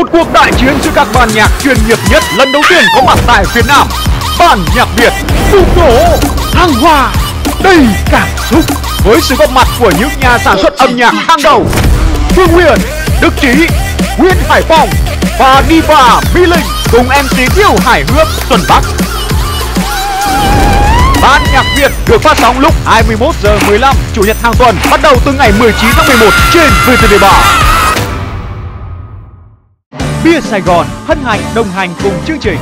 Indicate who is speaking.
Speaker 1: Một cuộc đại chiến giữa các ban nhạc chuyên nghiệp nhất lần đầu tiên có mặt tại Việt Nam. Ban nhạc Việt sụp đổ, thăng hoa, đầy cảm xúc với sự góp mặt của những nhà sản xuất âm nhạc hàng đầu Phương Huyền, Đức Trí, Nguyễn Hải Phong và Diva Mỹ Linh cùng MC Tiêu Hải Hước Xuân Bắc. Ban nhạc Việt được phát sóng lúc 21 giờ 15 chủ nhật hàng tuần bắt đầu từ ngày 19 tháng 11 trên VTV3. Bia Sài Gòn hân hạnh đồng hành cùng chương trình.